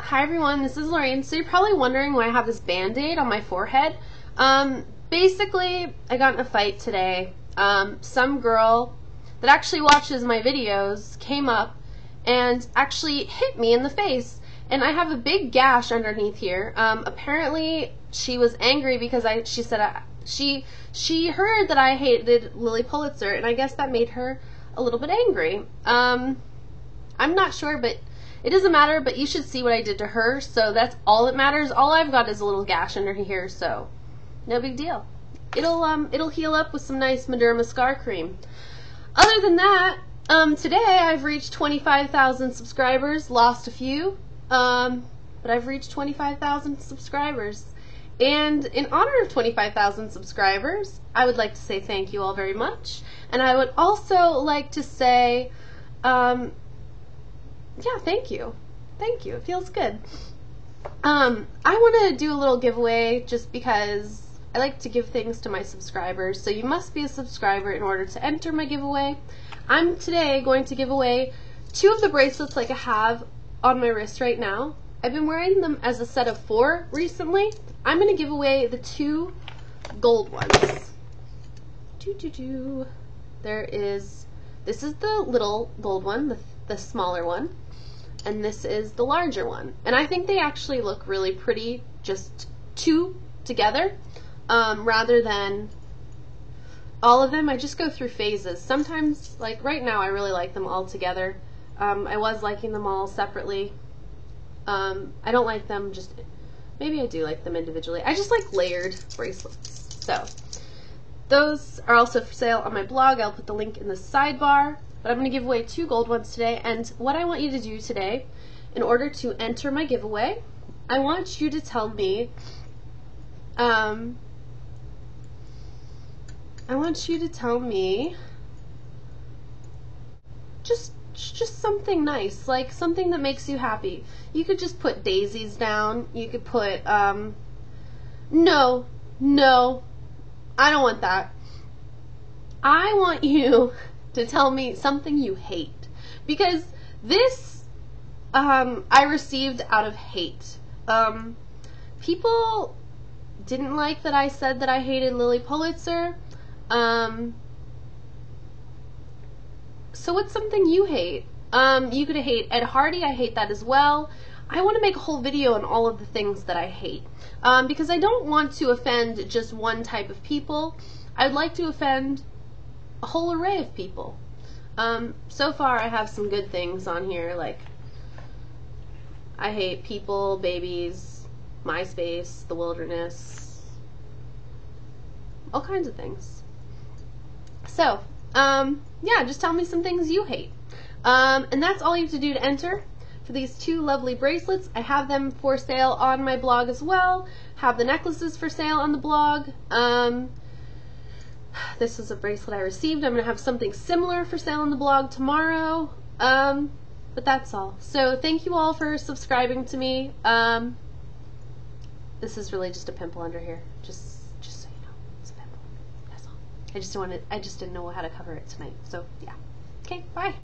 Hi everyone, this is Lorraine. So you're probably wondering why I have this band-aid on my forehead. Um, basically, I got in a fight today. Um, some girl that actually watches my videos came up and actually hit me in the face. And I have a big gash underneath here. Um, apparently, she was angry because I. She said I, she she heard that I hated Lilly Pulitzer, and I guess that made her a little bit angry. Um, I'm not sure, but it doesn't matter, but you should see what I did to her, so that's all that matters. All I've got is a little gash under here, so no big deal. It'll um it'll heal up with some nice Mederma scar cream. Other than that, um today I've reached 25,000 subscribers, lost a few, um but I've reached 25,000 subscribers. And in honor of 25,000 subscribers, I would like to say thank you all very much. And I would also like to say um, yeah, thank you. Thank you. It feels good. Um, I want to do a little giveaway just because I like to give things to my subscribers. So you must be a subscriber in order to enter my giveaway. I'm today going to give away two of the bracelets like I have on my wrist right now. I've been wearing them as a set of four recently. I'm going to give away the two gold ones. Doo -doo -doo. There is, this is the little gold one, the, the smaller one and this is the larger one. And I think they actually look really pretty just two together um, rather than all of them. I just go through phases. Sometimes, like right now, I really like them all together. Um, I was liking them all separately. Um, I don't like them just, maybe I do like them individually. I just like layered bracelets. So, those are also for sale on my blog. I'll put the link in the sidebar. But I'm going to give away two gold ones today. And what I want you to do today, in order to enter my giveaway, I want you to tell me, um, I want you to tell me just just something nice, like something that makes you happy. You could just put daisies down. You could put, um, no, no, I don't want that. I want you to tell me something you hate. Because this um, I received out of hate. Um, people didn't like that I said that I hated Lilly Pulitzer. Um, so what's something you hate? Um, you could hate Ed Hardy. I hate that as well. I want to make a whole video on all of the things that I hate. Um, because I don't want to offend just one type of people. I'd like to offend a whole array of people. Um, so far I have some good things on here, like I hate people, babies, MySpace, the wilderness, all kinds of things. So, um, yeah, just tell me some things you hate. Um, and that's all you have to do to enter for these two lovely bracelets. I have them for sale on my blog as well. Have the necklaces for sale on the blog. Um, this is a bracelet I received. I'm going to have something similar for sale on the blog tomorrow. Um, but that's all. So thank you all for subscribing to me. Um, this is really just a pimple under here. Just, just so you know, it's a pimple. That's all. I just wanted, I just didn't know how to cover it tonight. So yeah. Okay, bye.